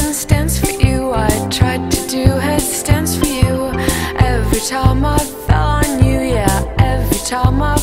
stands for you I tried to do headstands for you. Every time I fell on you, yeah Every time I